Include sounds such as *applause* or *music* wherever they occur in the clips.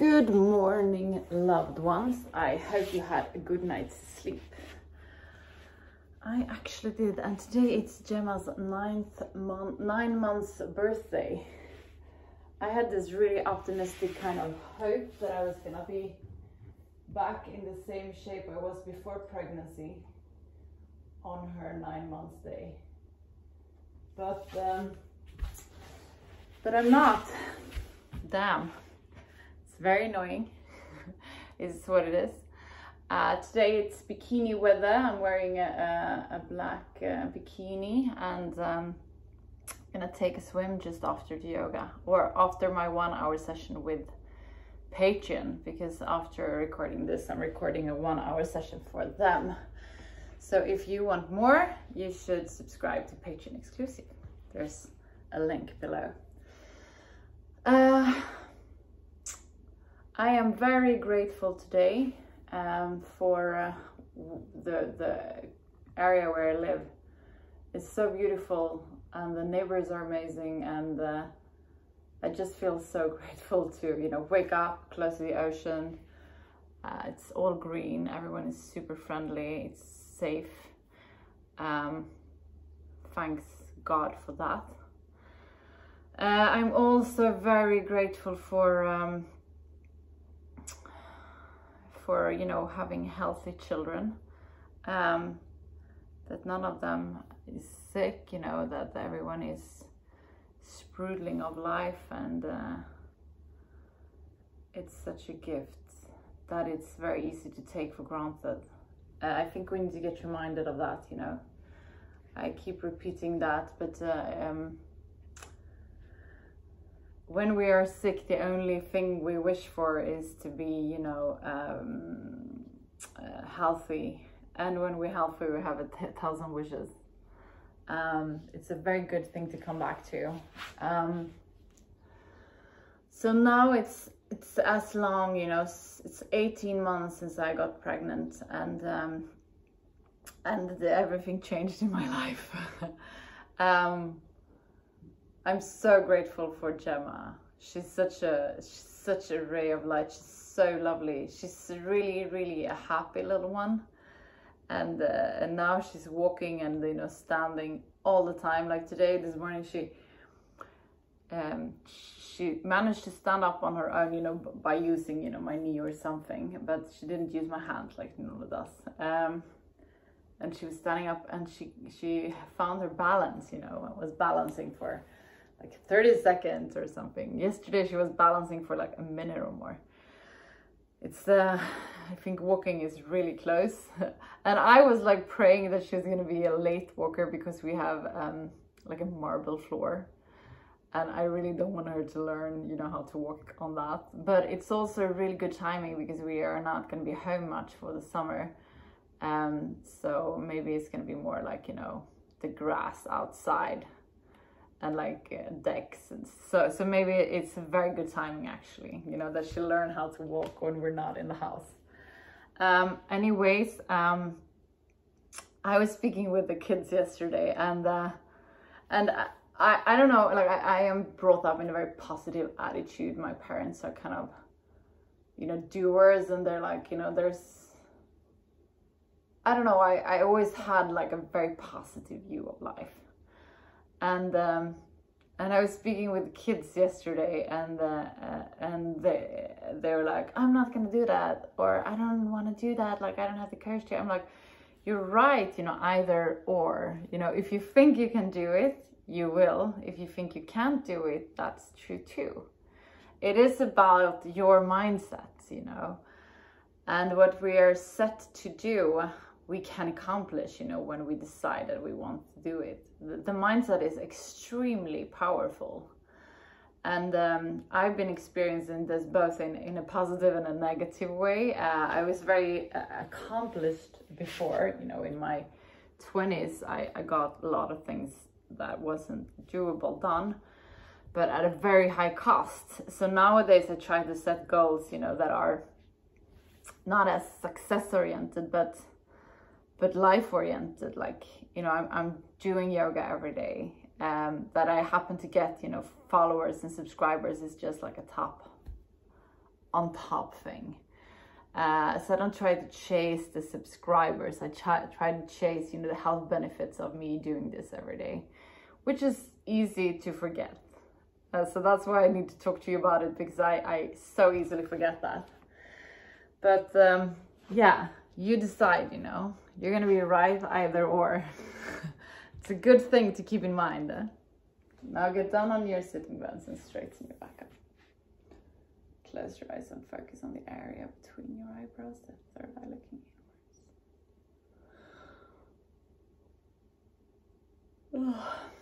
Good morning, loved ones. I hope you had a good night's sleep. I actually did, and today it's Gemma's ninth month, nine months birthday. I had this really optimistic kind of hope that I was gonna be back in the same shape I was before pregnancy on her nine months day. But um, but I'm not. Damn very annoying *laughs* is what it is. Uh, today it's bikini weather. I'm wearing a, a, a black uh, bikini and um, gonna take a swim just after the yoga or after my one hour session with Patreon because after recording this, I'm recording a one hour session for them. So if you want more, you should subscribe to Patreon exclusive. There's a link below. Uh, I am very grateful today um, for uh, the, the area where I live. It's so beautiful and the neighbors are amazing and uh, I just feel so *laughs* grateful to, you know, wake up close to the ocean. Uh, it's all green, everyone is super friendly, it's safe. Um, thanks God for that. Uh, I'm also very grateful for um, for you know having healthy children. Um, that none of them is sick you know that everyone is sprudling of life and uh, it's such a gift that it's very easy to take for granted. Uh, I think we need to get reminded of that you know. I keep repeating that but uh, um, when we are sick, the only thing we wish for is to be, you know, um, uh, healthy. And when we're healthy, we have a thousand wishes. Um, it's a very good thing to come back to. Um, so now it's it's as long, you know, it's 18 months since I got pregnant, and um, and everything changed in my *laughs* life. I'm so grateful for Gemma. She's such a she's such a ray of light. She's so lovely. She's really, really a happy little one. And uh, and now she's walking and you know standing all the time. Like today, this morning, she um she managed to stand up on her own, you know, by using you know my knee or something. But she didn't use my hand like Nula does. Um, and she was standing up and she she found her balance, you know, was balancing for like 30 seconds or something. Yesterday she was balancing for like a minute or more. It's, uh, I think walking is really close. *laughs* and I was like praying that she's gonna be a late walker because we have um, like a marble floor. And I really don't want her to learn, you know, how to walk on that. But it's also really good timing because we are not gonna be home much for the summer. Um, so maybe it's gonna be more like, you know, the grass outside and like uh, decks so so maybe it's a very good timing actually you know that she'll learn how to walk when we're not in the house um anyways um i was speaking with the kids yesterday and uh and I, I, I don't know, like I, I am brought up in a very positive attitude. My parents are kind of, you know, doers and they're like, you know, there's, I don't know, I, I always had like a very positive view of life and um, and I was speaking with kids yesterday, and uh, uh, and they they were like, "I'm not gonna do that," or "I don't want to do that." Like I don't have the courage to. I'm like, "You're right. You know, either or. You know, if you think you can do it, you will. If you think you can't do it, that's true too. It is about your mindset. You know." And what we are set to do we can accomplish, you know, when we decide that we want to do it. The, the mindset is extremely powerful. And um, I've been experiencing this both in, in a positive and a negative way. Uh, I was very uh, accomplished before, you know, in my 20s, I, I got a lot of things that wasn't doable done, but at a very high cost. So nowadays I try to set goals, you know, that are not as success oriented, but but life oriented like you know I'm, I'm doing yoga every day um, that I happen to get you know followers and subscribers is just like a top on top thing. Uh, so I don't try to chase the subscribers. I try, try to chase, you know, the health benefits of me doing this every day, which is easy to forget. Uh, so that's why I need to talk to you about it because I, I so easily forget that. But um, yeah, you decide, you know, you're gonna be right either or. *laughs* it's a good thing to keep in mind. Uh. Now get down on your sitting bones and straighten your back up. Close your eyes and focus on the area between your eyebrows, the third eye looking inwards. *sighs* *sighs*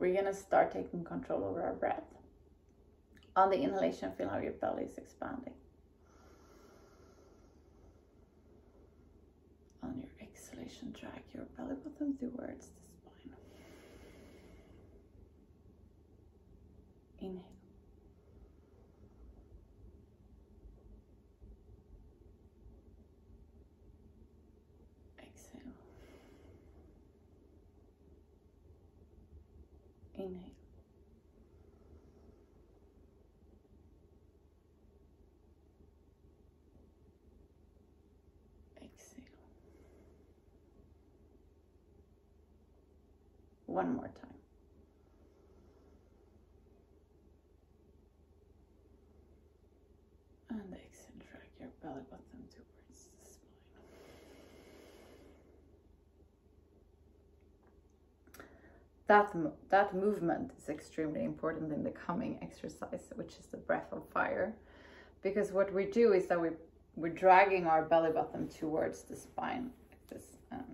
we're gonna start taking control over our breath. On the inhalation, feel how your belly is expanding. On your exhalation, drag your belly button towards the spine. Inhale. Inhale. Exhale. One more time. And exhale, drag your belly button towards the spine. That that movement is extremely important in the coming exercise which is the breath of fire. Because what we do is that we we're dragging our belly button towards the spine like this um,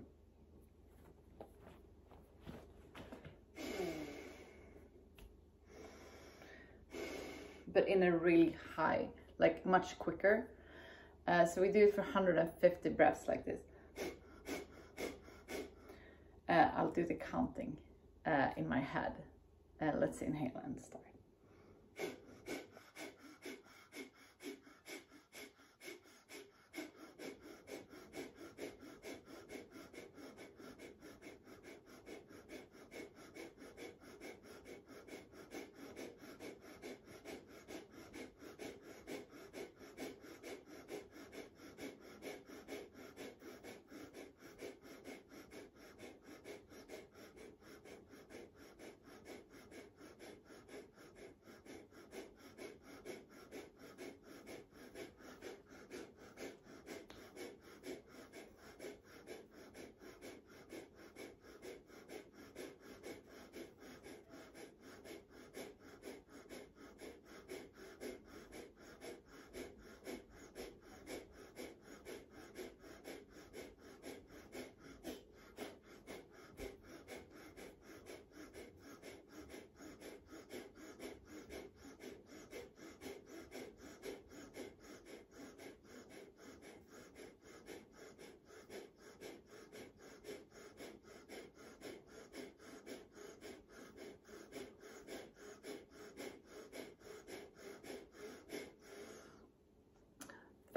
but in a really high like much quicker. Uh, so we do it for 150 breaths like this. Uh, I'll do the counting uh, in my head. Uh, let's inhale and start.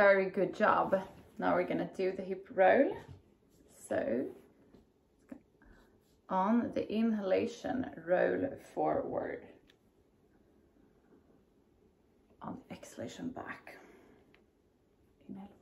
Very good job. Now we're gonna do the hip roll. So on the inhalation, roll forward. On the exhalation, back. Inhale.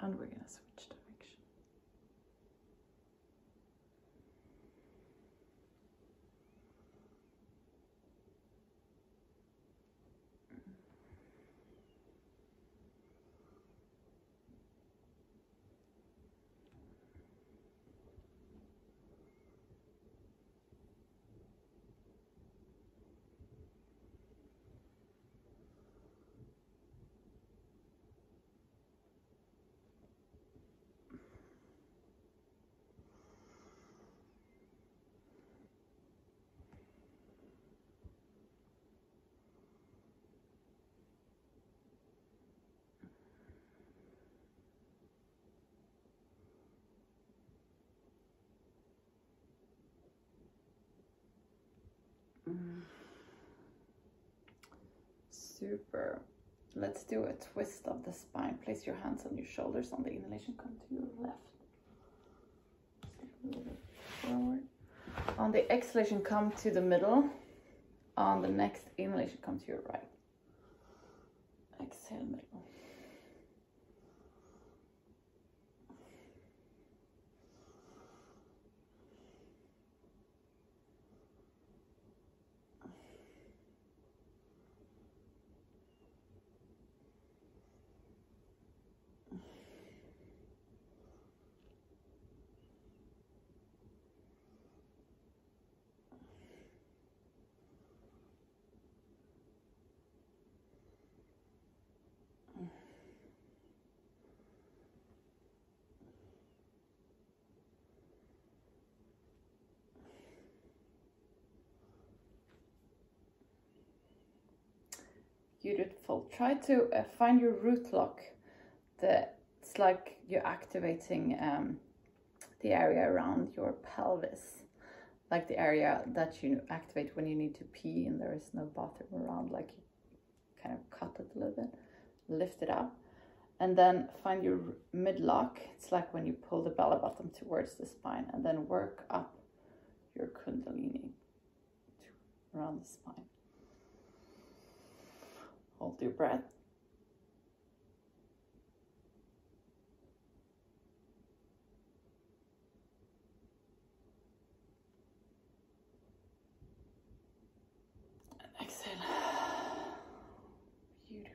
And we're gonna switch Super. Let's do a twist of the spine. Place your hands on your shoulders on the inhalation. Come to your left. Forward. On the exhalation, come to the middle. On the next inhalation, come to your right. Exhale, middle. Beautiful. Try to uh, find your root lock. The, it's like you're activating um, the area around your pelvis, like the area that you activate when you need to pee and there is no bathroom around, like you kind of cut it a little bit, lift it up, and then find your mid lock. It's like when you pull the belly button towards the spine and then work up your kundalini around the spine. Your breath. And exhale. Beautiful.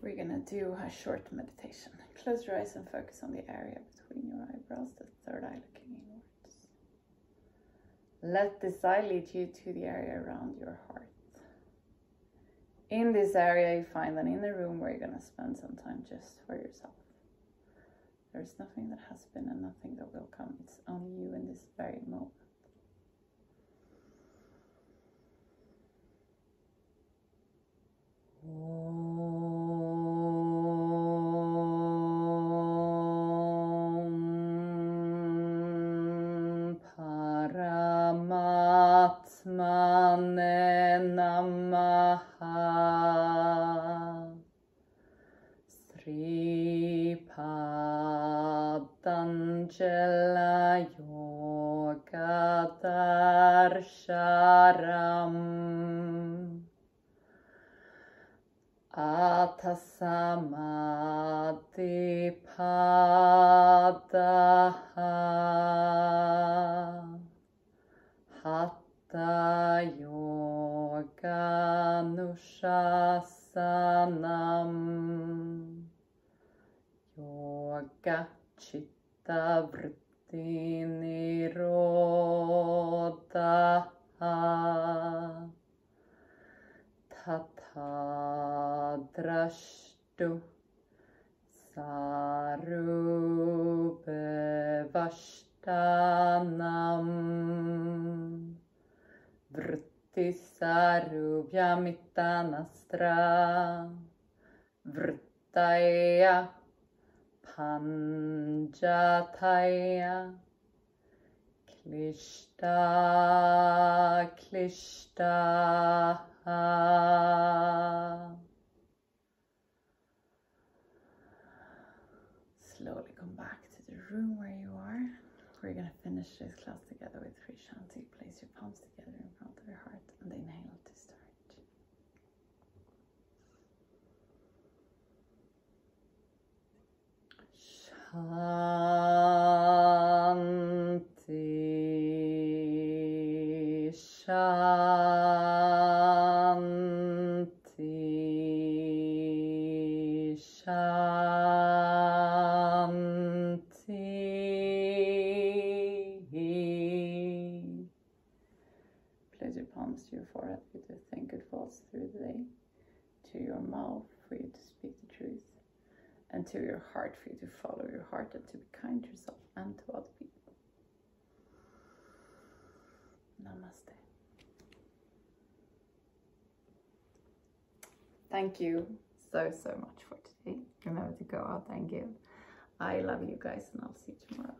We're gonna do a short meditation. Close your eyes and focus on the area between your eyebrows, the third eye looking inwards. Let this eye lead you to the area around your heart in this area you find an inner room where you're going to spend some time just for yourself. There's nothing that has been and nothing that will come. It's only you in this very moment Hatha Yoga Nushasanam Yoga Chitta Vritti Nirodha. Tata Drashtu Sarube Vashtanam Vritti Sarubhyamittanastra Vrittaya Panjataya Klishta Klishta Slowly come back to the room where. We're going to finish this class together with Sri Shanti. Place your palms to your forehead for you to think good thoughts through the day, to your mouth for you to speak the truth, and to your heart for you to follow your heart and to be kind to yourself and to other people. Namaste. Thank you so, so much for today. Remember to go out and give. I love you guys, and I'll see you tomorrow.